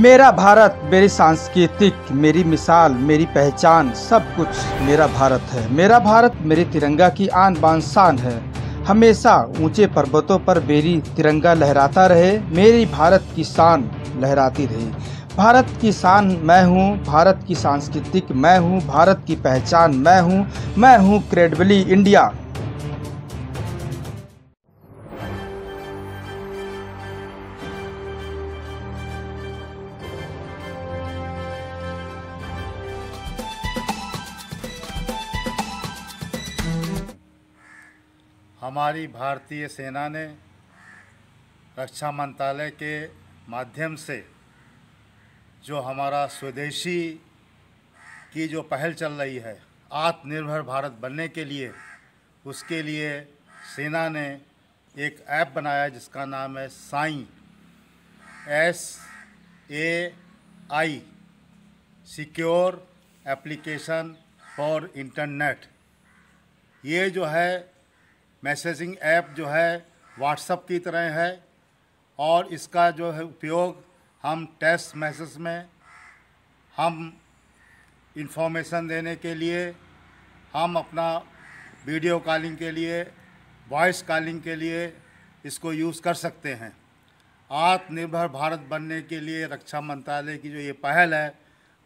मेरा भारत, मेरी सांस्कृतिक, मेरी मिसाल, मेरी पहचान, सब कुछ मेरा भारत है। मेरा भारत मेरे तिरंगा की आन बान शान है। हमेशा ऊँचे पर्वतों पर मेरी तिरंगा लहराता रहे, मेरी भारत की शान लहराती रहे। भारत की शान मैं हूँ, भारत की सांस्कृतिक मैं हूँ, भारत की पहचान मैं हूँ मैं हूँ क्रेडिबली इंडिया। हमारी भारतीय सेना ने रक्षा मंत्रालय के माध्यम से जो हमारा स्वदेशी की जो पहल चल रही है, आत्मनिर्भर भारत बनने के लिए, उसके लिए सेना ने एक ऐप बनाया जिसका नाम है SAI, S A I, secure application for internet. ये जो है मैसेजिंग ऐप जो है व्हाट्सअप की तरह है और इसका जो है उपयोग हम टेक्स्ट मैसेज में, हम इंफॉर्मेशन देने के लिए, हम अपना वीडियो कॉलिंग के लिए, वॉइस कॉलिंग के लिए इसको यूज़ कर सकते हैं। आत्मनिर्भर भारत बनने के लिए रक्षा मंत्रालय की जो ये पहल है,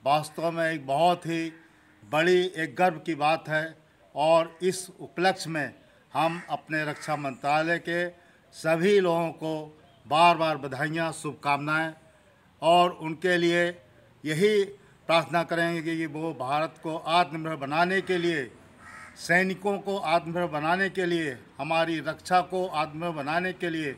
वास्तव में एक बहुत ही बड़ी, एक गर्व की बात है और इस उपलक्ष्य में हम अपने रक्षा मंत्रालय के सभी लोगों को बार बार बधाइयाँ, शुभकामनाएँ और उनके लिए यही प्रार्थना करेंगे कि वो भारत को आत्मनिर्भर बनाने के लिए, सैनिकों को आत्मनिर्भर बनाने के लिए, हमारी रक्षा को आत्मनिर्भर बनाने के लिए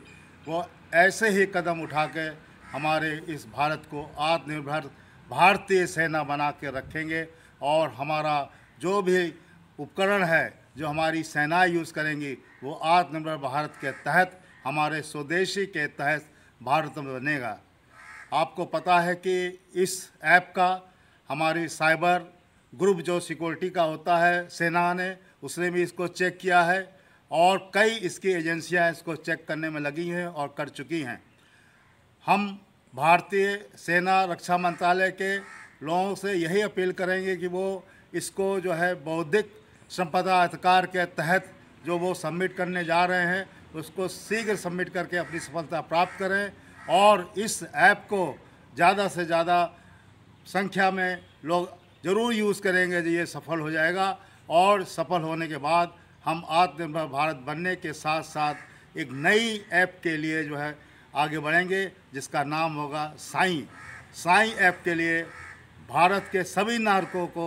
वो ऐसे ही कदम उठा के हमारे इस भारत को आत्मनिर्भर भारतीय सेना बना के रखेंगे और हमारा जो भी उपकरण है जो हमारी सेनाएँ यूज़ करेंगी, वो आत्मनिर्भर भारत के तहत, हमारे स्वदेशी के तहत भारत में बनेगा। आपको पता है कि इस ऐप का हमारी साइबर ग्रुप जो सिक्योरिटी का होता है, सेना ने, उसने भी इसको चेक किया है और कई इसकी एजेंसियाँ इसको चेक करने में लगी हैं और कर चुकी हैं। हम भारतीय सेना रक्षा मंत्रालय के लोगों से यही अपील करेंगे कि वो इसको जो है बौद्धिक संपदा अधिकार के तहत जो वो सबमिट करने जा रहे हैं, उसको शीघ्र सबमिट करके अपनी सफलता प्राप्त करें और इस ऐप को ज़्यादा से ज़्यादा संख्या में लोग ज़रूर यूज़ करेंगे जो ये सफल हो जाएगा और सफल होने के बाद हम आत्मनिर्भर भारत बनने के साथ साथ एक नई ऐप के लिए जो है आगे बढ़ेंगे, जिसका नाम होगा साई। साई ऐप के लिए भारत के सभी नागरिकों को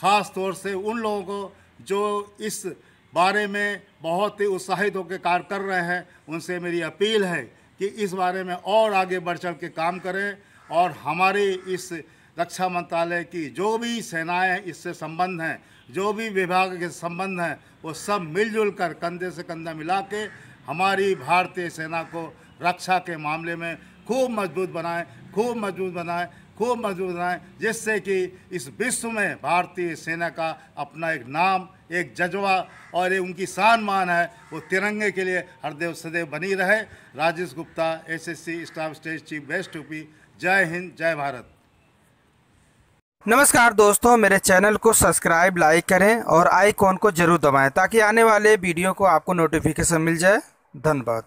ख़ास तौर से उन लोगों को जो इस बारे में बहुत ही उत्साहित होकर कार्य कर रहे हैं, उनसे मेरी अपील है कि इस बारे में और आगे बढ़ चढ़ के काम करें और हमारे इस रक्षा मंत्रालय की जो भी सेनाएँ इससे संबंध हैं, जो भी विभाग के संबंध हैं, वो सब मिलजुल कर कंधे से कंधा मिला के हमारी भारतीय सेना को रक्षा के मामले में खूब मज़बूत बनाएँ, खूब मज़बूत बनाएँ खूब मज़बूत बनाएँ, जिससे कि इस विश्व में भारतीय सेना का अपना एक नाम, एक जज्बा और एक उनकी शान मान है, वो तिरंगे के लिए हरदेव सदैव बनी रहे। Rajesh Gupta SSC staff state chief west UP. जय हिंद, जय भारत। नमस्कार दोस्तों, मेरे चैनल को सब्सक्राइब, लाइक करें और आइकॉन को ज़रूर दबाएँ, ताकि आने वाले वीडियो को आपको नोटिफिकेशन मिल जाए। धन्यवाद।